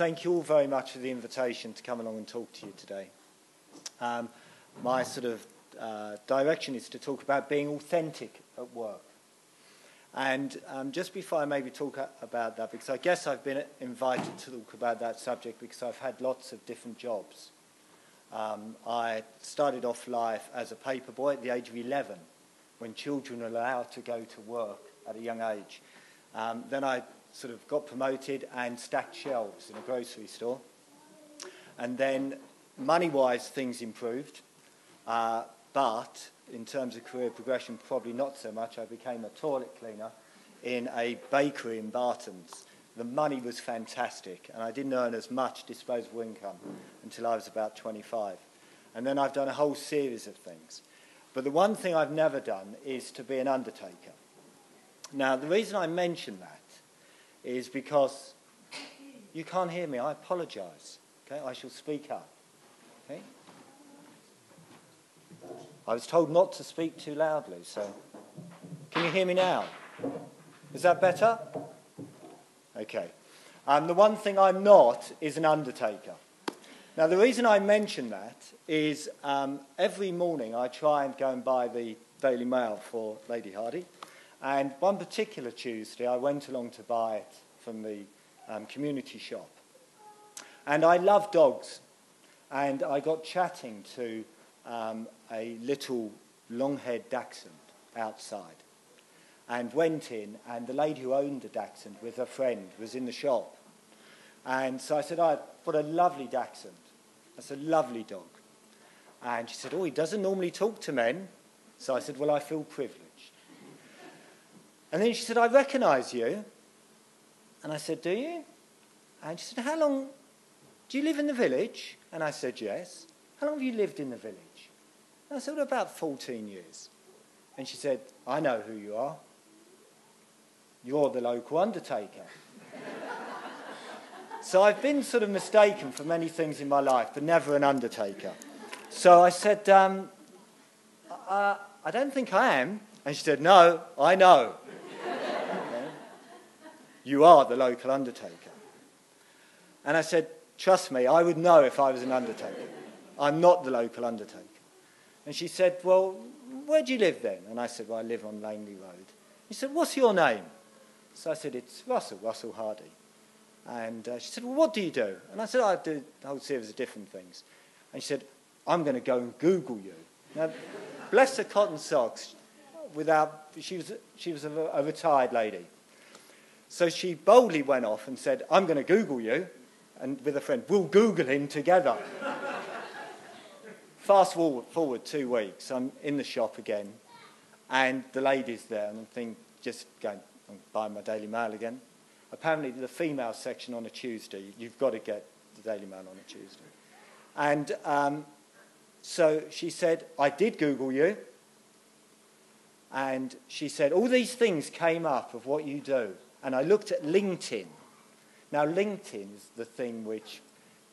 thank you all very much for the invitation to come along and talk to you today. Um, my sort of uh, direction is to talk about being authentic at work. And um, just before I maybe talk about that, because I guess I've been invited to talk about that subject because I've had lots of different jobs. Um, I started off life as a paper boy at the age of 11, when children are allowed to go to work at a young age. Um, then I sort of got promoted and stacked shelves in a grocery store. And then, money wise, things improved. Uh, but in terms of career progression, probably not so much. I became a toilet cleaner in a bakery in Barton's. The money was fantastic, and I didn't earn as much disposable income until I was about 25. And then I've done a whole series of things. But the one thing I've never done is to be an undertaker. Now, the reason I mention that is because you can't hear me. I apologize. Okay, I shall speak up. Okay? I was told not to speak too loudly, so can you hear me now? Is that better? Okay. Um, the one thing I'm not is an undertaker. Now, the reason I mention that is um, every morning I try and go and buy the Daily Mail for Lady Hardy. And one particular Tuesday, I went along to buy it from the um, community shop. And I love dogs. And I got chatting to um, a little long-haired dachshund outside and went in, and the lady who owned the dachshund with her friend was in the shop. And so I said, oh, what a lovely dachshund. That's a lovely dog. And she said, oh, he doesn't normally talk to men. So I said, well, I feel privileged. And then she said, I recognise you. And I said, Do you? And she said, How long do you live in the village? And I said, Yes. How long have you lived in the village? And I said, well, About 14 years. And she said, I know who you are. You're the local undertaker. so I've been sort of mistaken for many things in my life, but never an undertaker. So I said, um, uh, I don't think I am. And she said, No, I know. You are the local undertaker. And I said, Trust me, I would know if I was an undertaker. I'm not the local undertaker. And she said, Well, where do you live then? And I said, Well, I live on Langley Road. He said, What's your name? So I said, It's Russell, Russell Hardy. And uh, she said, Well, what do you do? And I said, I do a whole series of different things. And she said, I'm going to go and Google you. Now, bless her cotton socks, without, she was, she was a, a retired lady. So she boldly went off and said, I'm going to Google you. And with a friend, we'll Google him together. Fast forward, forward two weeks, I'm in the shop again, and the lady's there, and I'm thinking, just going and buying my Daily Mail again. Apparently, the female section on a Tuesday, you've got to get the Daily Mail on a Tuesday. And um, so she said, I did Google you. And she said, all these things came up of what you do. And I looked at LinkedIn. Now, LinkedIn is the thing which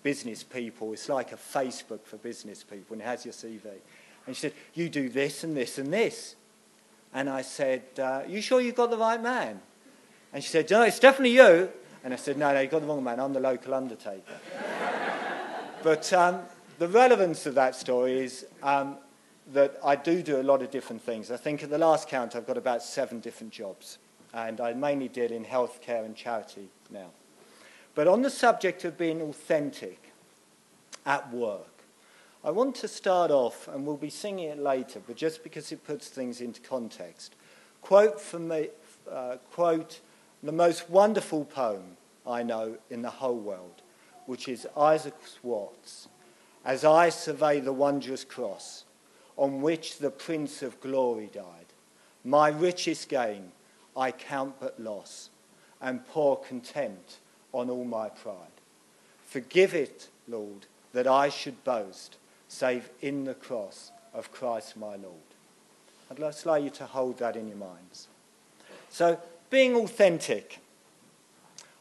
business people, it's like a Facebook for business people, and it has your CV. And she said, You do this and this and this. And I said, uh, You sure you've got the right man? And she said, No, it's definitely you. And I said, No, no, you got the wrong man. I'm the local undertaker. but um, the relevance of that story is um, that I do do a lot of different things. I think at the last count, I've got about seven different jobs and I mainly deal in healthcare and charity now. But on the subject of being authentic at work, I want to start off, and we'll be singing it later, but just because it puts things into context, quote from me, uh, quote the most wonderful poem I know in the whole world, which is Isaac Watts, As I survey the wondrous cross on which the Prince of Glory died, my richest gain I count but loss, and pour contempt on all my pride. Forgive it, Lord, that I should boast, save in the cross of Christ my Lord. I'd like you to hold that in your minds. So, being authentic.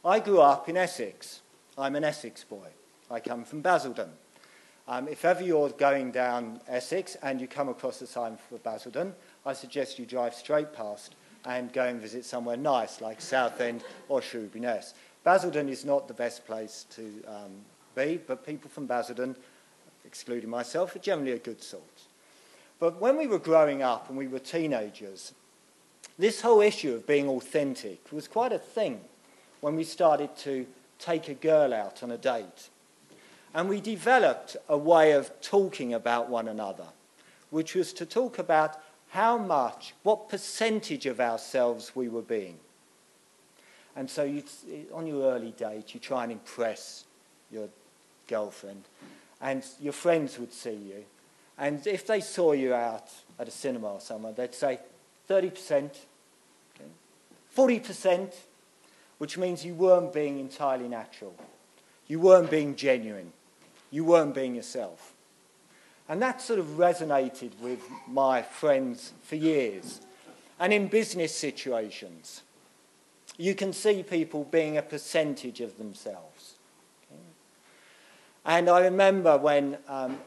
I grew up in Essex. I'm an Essex boy. I come from Basildon. Um, if ever you're going down Essex and you come across the sign for Basildon, I suggest you drive straight past and go and visit somewhere nice like Southend or Shoeburyness. Basildon is not the best place to um, be, but people from Basildon, excluding myself, are generally a good sort. But when we were growing up and we were teenagers, this whole issue of being authentic was quite a thing when we started to take a girl out on a date. And we developed a way of talking about one another, which was to talk about how much, what percentage of ourselves we were being. And so you, on your early date, you try and impress your girlfriend, and your friends would see you. And if they saw you out at a cinema or somewhere, they'd say 30%, okay, 40%, which means you weren't being entirely natural. You weren't being genuine. You weren't being yourself. And that sort of resonated with my friends for years. And in business situations, you can see people being a percentage of themselves. Okay? And I remember when, um,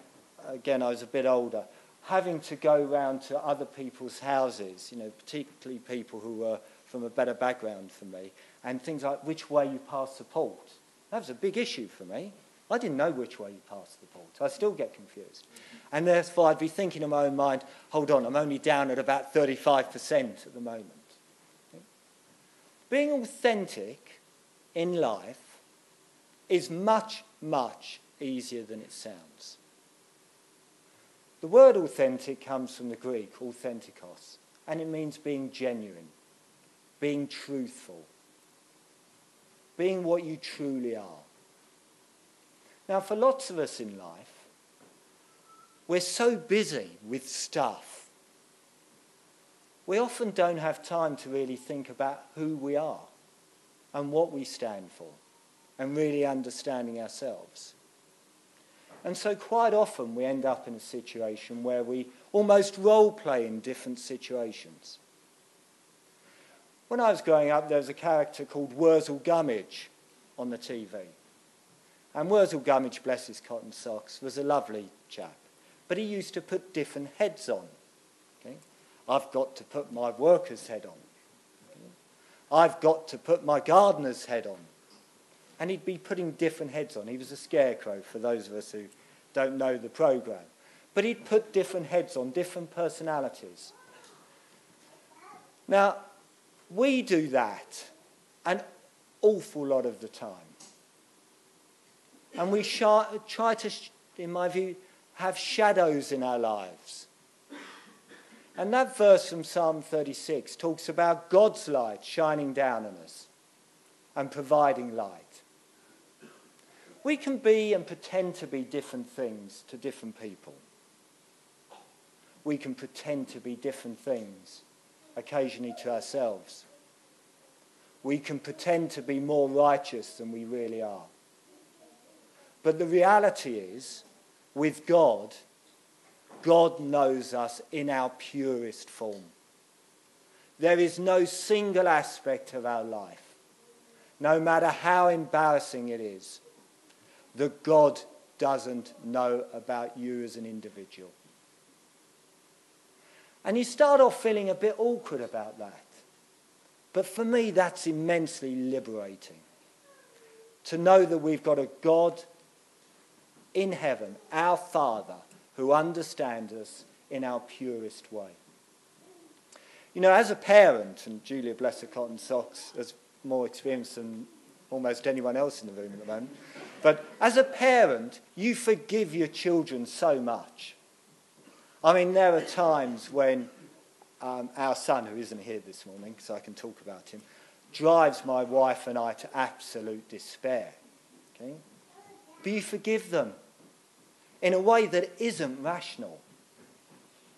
again, I was a bit older, having to go round to other people's houses, you know, particularly people who were from a better background for me, and things like which way you pass the port. That was a big issue for me. I didn't know which way you passed the port. I still get confused. And therefore, I'd be thinking in my own mind, hold on, I'm only down at about 35% at the moment. Being authentic in life is much, much easier than it sounds. The word authentic comes from the Greek, authentikos, and it means being genuine, being truthful, being what you truly are. Now, for lots of us in life, we're so busy with stuff we often don't have time to really think about who we are and what we stand for and really understanding ourselves. And so, quite often, we end up in a situation where we almost role play in different situations. When I was growing up, there was a character called Wurzel Gummidge on the TV. And Wurzel Gummidge, bless his cotton socks, was a lovely chap. But he used to put different heads on. I've got to put my worker's head on. I've got to put my gardener's head on. And he'd be putting different heads on. He was a scarecrow for those of us who don't know the program. But he'd put different heads on, different personalities. Now, we do that an awful lot of the time. And we try to, in my view, have shadows in our lives. And that verse from Psalm 36 talks about God's light shining down on us and providing light. We can be and pretend to be different things to different people. We can pretend to be different things occasionally to ourselves. We can pretend to be more righteous than we really are. But the reality is, with God, God knows us in our purest form. There is no single aspect of our life, no matter how embarrassing it is, that God doesn't know about you as an individual. And you start off feeling a bit awkward about that. But for me, that's immensely liberating. To know that we've got a God in heaven, our Father, who understands us in our purest way. You know, as a parent, and Julia bless her cotton socks has more experience than almost anyone else in the room at the moment, but as a parent, you forgive your children so much. I mean, there are times when um, our son, who isn't here this morning, so I can talk about him, drives my wife and I to absolute despair. Okay? But you forgive them in a way that isn't rational.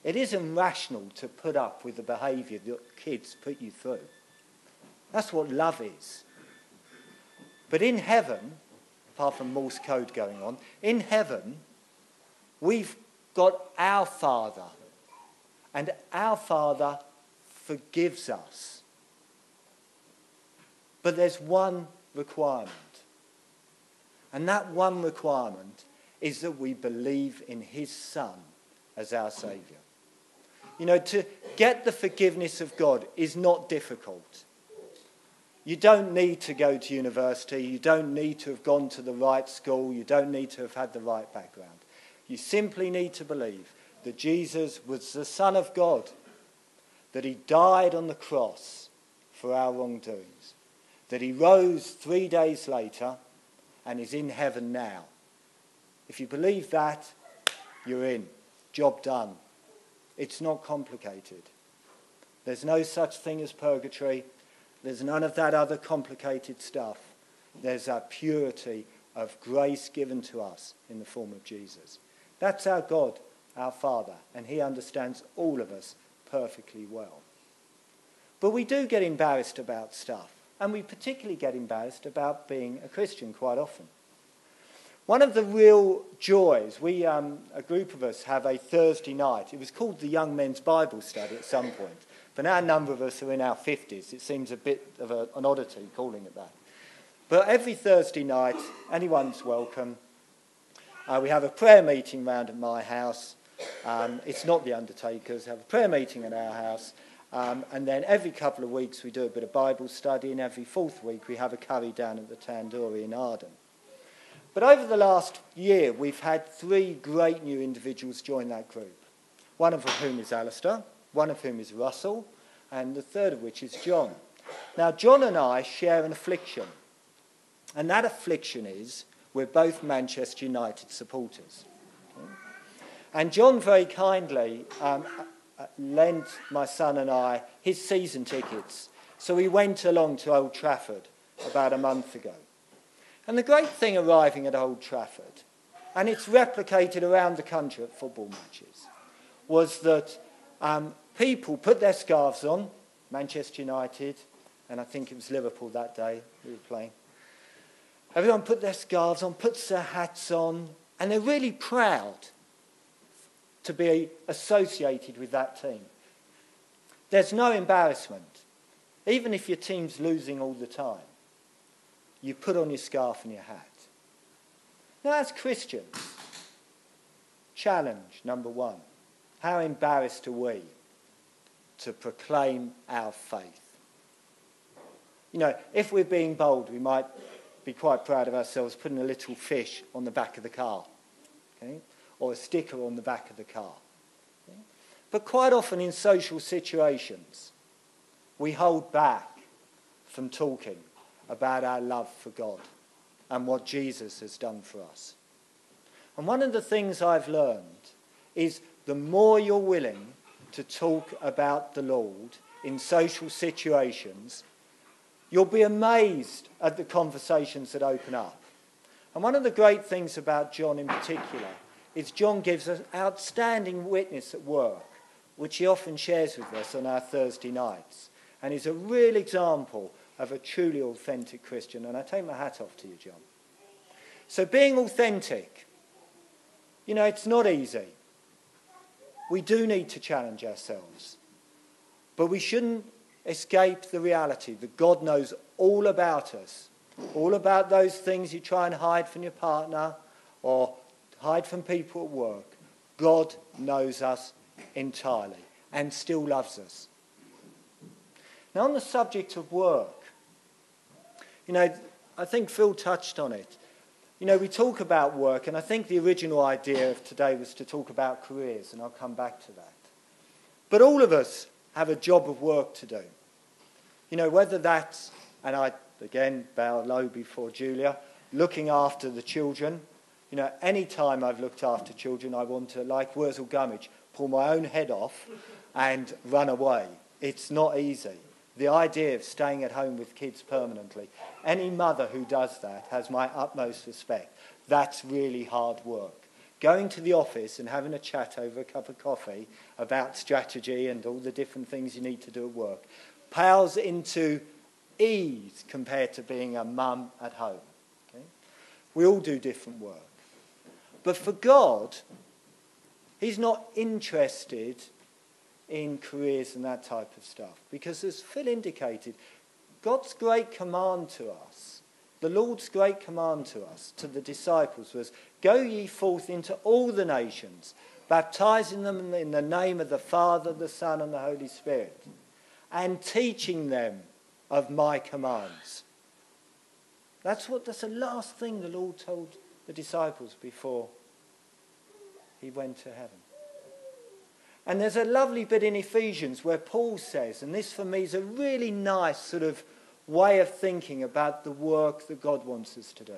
It isn't rational to put up with the behaviour that kids put you through. That's what love is. But in heaven, apart from Morse code going on, in heaven, we've got our Father. And our Father forgives us. But there's one requirement. And that one requirement is that we believe in his Son as our Saviour. You know, to get the forgiveness of God is not difficult. You don't need to go to university. You don't need to have gone to the right school. You don't need to have had the right background. You simply need to believe that Jesus was the Son of God, that he died on the cross for our wrongdoings, that he rose three days later and is in heaven now. If you believe that, you're in. Job done. It's not complicated. There's no such thing as purgatory. There's none of that other complicated stuff. There's a purity of grace given to us in the form of Jesus. That's our God, our Father, and He understands all of us perfectly well. But we do get embarrassed about stuff, and we particularly get embarrassed about being a Christian quite often. One of the real joys, we, um, a group of us, have a Thursday night. It was called the Young Men's Bible Study at some point. But now a number of us are in our 50s. It seems a bit of a, an oddity calling it that. But every Thursday night, anyone's welcome. Uh, we have a prayer meeting round at my house. Um, it's not the Undertakers. have a prayer meeting at our house. Um, and then every couple of weeks we do a bit of Bible study, and every fourth week we have a curry down at the Tandoori in Arden. But over the last year, we've had three great new individuals join that group. One of whom is Alistair, one of whom is Russell, and the third of which is John. Now, John and I share an affliction, and that affliction is we're both Manchester United supporters. And John very kindly um, lent my son and I his season tickets. So we went along to Old Trafford about a month ago. And the great thing arriving at Old Trafford, and it's replicated around the country at football matches, was that um, people put their scarves on, Manchester United, and I think it was Liverpool that day we were playing. Everyone put their scarves on, puts their hats on, and they're really proud to be associated with that team. There's no embarrassment. Even if your team's losing all the time, you put on your scarf and your hat. Now, as Christians, challenge number one how embarrassed are we to proclaim our faith? You know, if we're being bold, we might be quite proud of ourselves putting a little fish on the back of the car, okay? or a sticker on the back of the car. But quite often in social situations, we hold back from talking about our love for God and what Jesus has done for us. And one of the things I've learned is the more you're willing to talk about the Lord in social situations, you'll be amazed at the conversations that open up. And one of the great things about John in particular is John gives us outstanding witness at work, which he often shares with us on our Thursday nights. And is a real example of a truly authentic Christian. And I take my hat off to you, John. So being authentic, you know, it's not easy. We do need to challenge ourselves. But we shouldn't escape the reality that God knows all about us, all about those things you try and hide from your partner or hide from people at work. God knows us entirely and still loves us. Now, on the subject of work, you know, I think Phil touched on it. You know, we talk about work, and I think the original idea of today was to talk about careers, and I'll come back to that. But all of us have a job of work to do. You know, whether that's, and I again bow low before Julia, looking after the children. You know, any time I've looked after children, I want to, like Wurzel Gummidge, pull my own head off and run away. It's not easy. The idea of staying at home with kids permanently. Any mother who does that has my utmost respect. That's really hard work. Going to the office and having a chat over a cup of coffee about strategy and all the different things you need to do at work pales into ease compared to being a mum at home. Okay? We all do different work. But for God, He's not interested in careers and that type of stuff. Because as Phil indicated, God's great command to us, the Lord's great command to us, to the disciples, was Go ye forth into all the nations, baptizing them in the name of the Father, the Son, and the Holy Spirit, and teaching them of my commands. That's what that's the last thing the Lord told the disciples before he went to heaven. And there's a lovely bit in Ephesians where Paul says, and this for me is a really nice sort of way of thinking about the work that God wants us to do.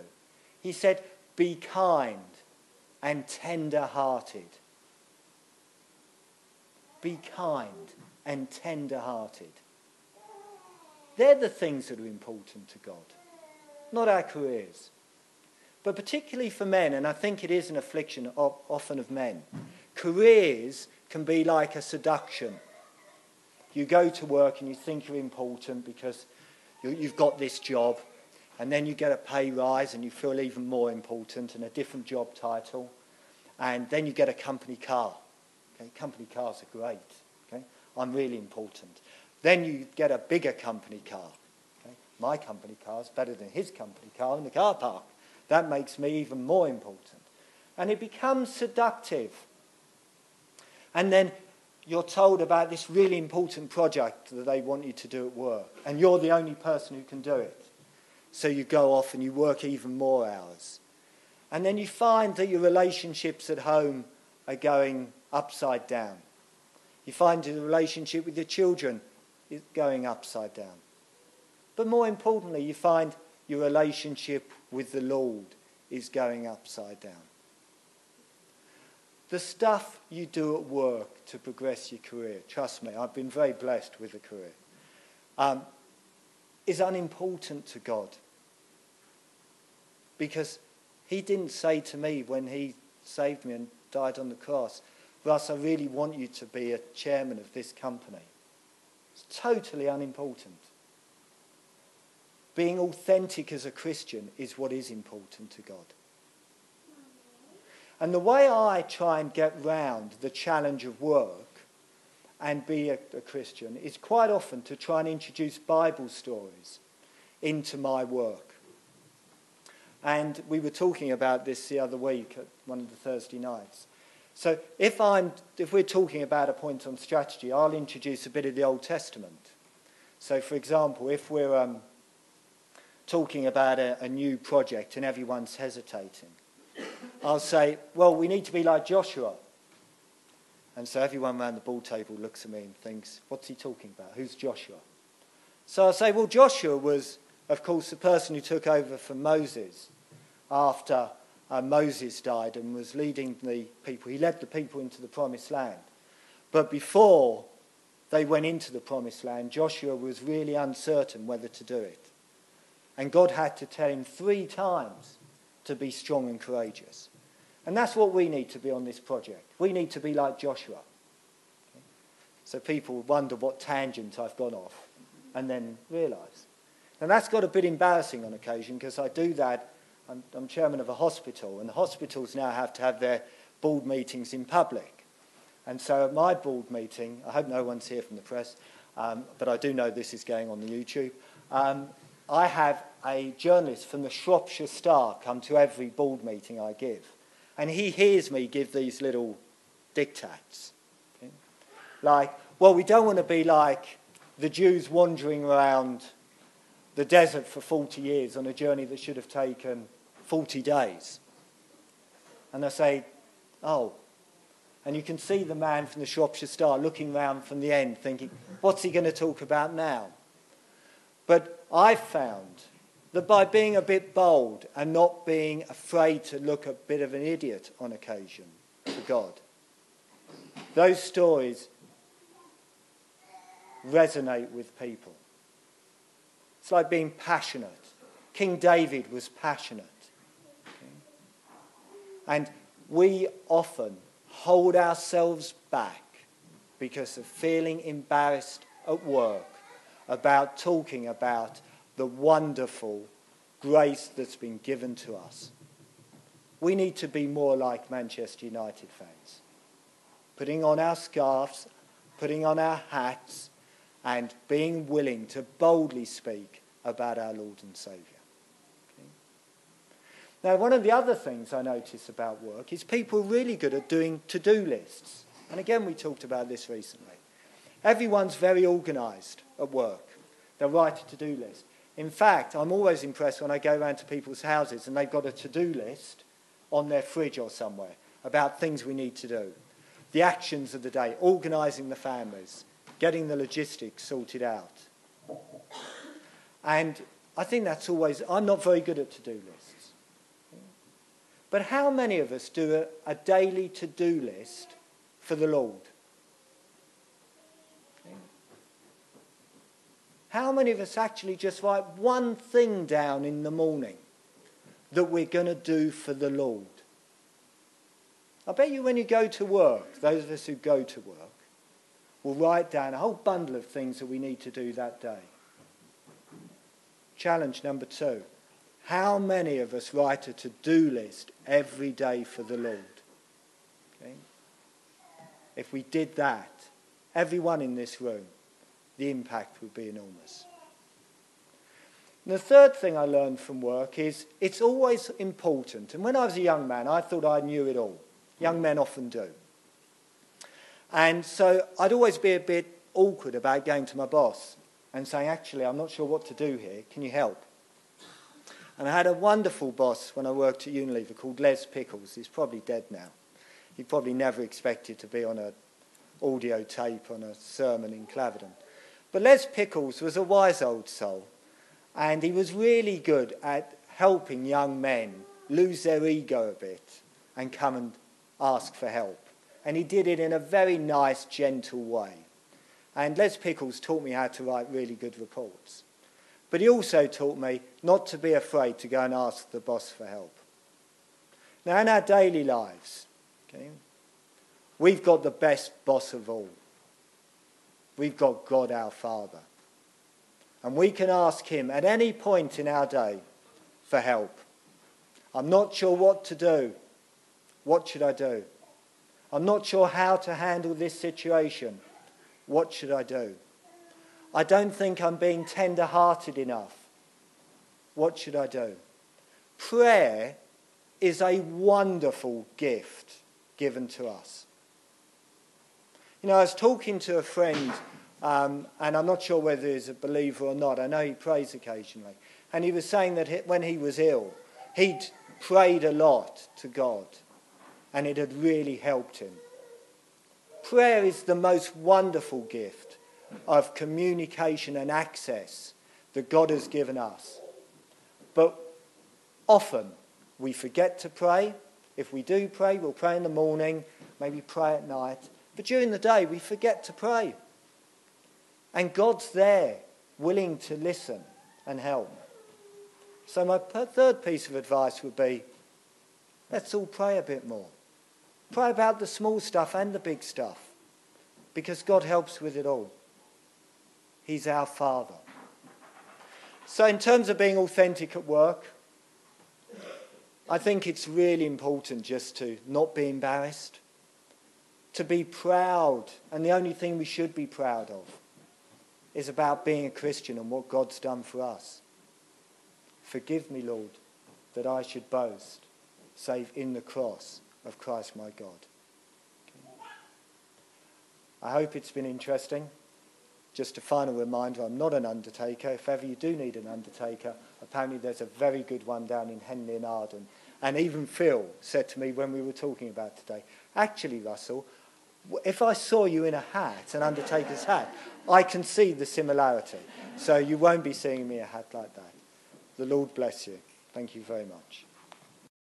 He said, Be kind and tender hearted. Be kind and tender hearted. They're the things that are important to God, not our careers. But particularly for men, and I think it is an affliction of, often of men, careers can be like a seduction. You go to work and you think you're important because you, you've got this job, and then you get a pay rise and you feel even more important and a different job title, and then you get a company car. Okay, company cars are great. Okay, I'm really important. Then you get a bigger company car. Okay? My company car is better than his company car in the car park. That makes me even more important. And it becomes seductive. And then you're told about this really important project that they want you to do at work, and you're the only person who can do it. So you go off and you work even more hours. And then you find that your relationships at home are going upside down. You find your relationship with your children is going upside down. But more importantly, you find your relationship with the Lord is going upside down. The stuff you do at work to progress your career, trust me, I've been very blessed with a career, um, is unimportant to God. Because He didn't say to me when He saved me and died on the cross, Russ, I really want you to be a chairman of this company. It's totally unimportant. Being authentic as a Christian is what is important to God. And the way I try and get round the challenge of work and be a, a, Christian is quite often to try and introduce Bible stories into my work. And we were talking about this the other week at one of the Thursday nights. So if, I'm, if we're talking about a point on strategy, I'll introduce a bit of the Old Testament. So, for example, if we're um, talking about a, a new project and everyone's hesitating, I'll say, well, we need to be like Joshua. And so everyone around the ball table looks at me and thinks, what's he talking about? Who's Joshua? So I'll say, well, Joshua was, of course, the person who took over from Moses after uh, Moses died and was leading the people. He led the people into the promised land. But before they went into the promised land, Joshua was really uncertain whether to do it. And God had to tell him three times to be strong and courageous. And that's what we need to be on this project. We need to be like Joshua. So people wonder what tangent I've gone off and then realise. And that's got a bit embarrassing on occasion because I do that I'm, I'm chairman of a hospital, and the hospitals now have to have their board meetings in public. And so at my board meeting, I hope no one's here from the press, um, but I do know this is going on the YouTube. Um, I have a journalist from the Shropshire Star come to every board meeting I give. And he hears me give these little dictats. Okay? Like, well, we don't want to be like the Jews wandering around the desert for 40 years on a journey that should have taken 40 days. And I say, oh. And you can see the man from the Shropshire Star looking round from the end thinking, what's he going to talk about now? But I've found that by being a bit bold and not being afraid to look a bit of an idiot on occasion to God, those stories resonate with people. It's like being passionate. King David was passionate. And we often hold ourselves back because of feeling embarrassed at work about talking about the wonderful grace that's been given to us. We need to be more like Manchester United fans, putting on our scarves, putting on our hats, and being willing to boldly speak about our Lord and Saviour. Now, one of the other things I notice about work is people are really good at doing to do lists. And again, we talked about this recently. Everyone's very organised at work. They'll write a to do list. In fact, I'm always impressed when I go around to people's houses and they've got a to do list on their fridge or somewhere about things we need to do. The actions of the day, organising the families, getting the logistics sorted out. And I think that's always, I'm not very good at to do lists. But how many of us do a, a daily to do list for the Lord? How many of us actually just write one thing down in the morning that we're going to do for the Lord? I bet you when you go to work, those of us who go to work, will write down a whole bundle of things that we need to do that day. Challenge number two. How many of us write a to do list every day for the Lord? Okay? If we did that, everyone in this room, the impact would be enormous. And the third thing I learned from work is it's always important. And when I was a young man, I thought I knew it all. Young men often do. And so I'd always be a bit awkward about going to my boss and saying, actually, I'm not sure what to do here. Can you help? And I had a wonderful boss when I worked at Unilever called Les Pickles. He's probably dead now. He probably never expected to be on an audio tape on a sermon in Claverdon. But Les Pickles was a wise old soul, and he was really good at helping young men lose their ego a bit and come and ask for help. And he did it in a very nice, gentle way. And Les Pickles taught me how to write really good reports. But he also taught me not to be afraid to go and ask the boss for help. Now, in our daily lives, okay, we've got the best boss of all. We've got God our Father. And we can ask Him at any point in our day for help. I'm not sure what to do. What should I do? I'm not sure how to handle this situation. What should I do? I don't think I'm being tender hearted enough. What should I do? Prayer is a wonderful gift given to us. You know, I was talking to a friend, um, and I'm not sure whether he's a believer or not. I know he prays occasionally. And he was saying that when he was ill, he'd prayed a lot to God, and it had really helped him. Prayer is the most wonderful gift of communication and access that God has given us. But often we forget to pray. If we do pray, we'll pray in the morning, maybe pray at night. But during the day, we forget to pray. And God's there, willing to listen and help. So, my third piece of advice would be let's all pray a bit more. Pray about the small stuff and the big stuff because God helps with it all. He's our Father. So, in terms of being authentic at work, I think it's really important just to not be embarrassed, to be proud, and the only thing we should be proud of is about being a Christian and what God's done for us. Forgive me, Lord, that I should boast, save in the cross of Christ my God. I hope it's been interesting. Just a final reminder I'm not an undertaker. If ever you do need an undertaker, apparently there's a very good one down in Henley-in-Arden. And even Phil said to me when we were talking about today, actually, Russell, if I saw you in a hat, an undertaker's hat, I can see the similarity. So you won't be seeing me a hat like that. The Lord bless you. Thank you very much.